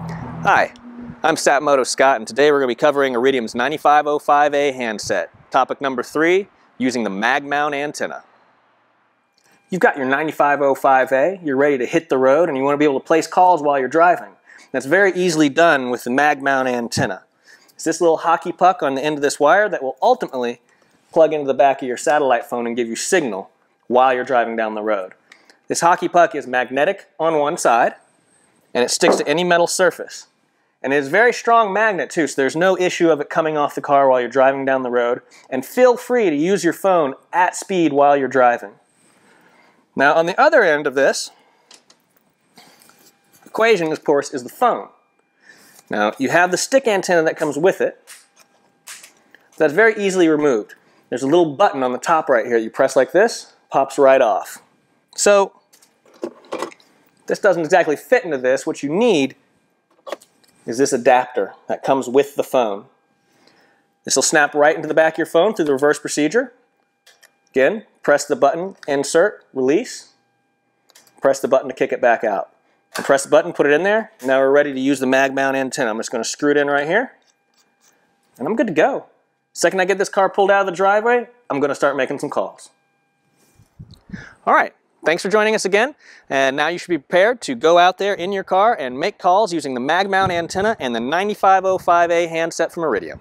Hi, I'm Satmodo Scott and today we're going to be covering Iridium's 9505A handset. Topic number three, using the mag mount antenna. You've got your 9505A, you're ready to hit the road and you want to be able to place calls while you're driving. That's very easily done with the mag mount antenna. It's this little hockey puck on the end of this wire that will ultimately plug into the back of your satellite phone and give you signal while you're driving down the road. This hockey puck is magnetic on one side and it sticks to any metal surface. And it is a very strong magnet too, so there's no issue of it coming off the car while you're driving down the road. And feel free to use your phone at speed while you're driving. Now on the other end of this equation, of course, is the phone. Now you have the stick antenna that comes with it. That's very easily removed. There's a little button on the top right here. You press like this, pops right off. So this doesn't exactly fit into this. What you need is this adapter that comes with the phone. This will snap right into the back of your phone through the reverse procedure. Again, press the button, insert, release. Press the button to kick it back out. And press the button, put it in there. Now we're ready to use the mag mount antenna. I'm just going to screw it in right here. And I'm good to go. Second I get this car pulled out of the driveway, I'm going to start making some calls. All right. Thanks for joining us again. And now you should be prepared to go out there in your car and make calls using the mag mount antenna and the 9505A handset from Iridium.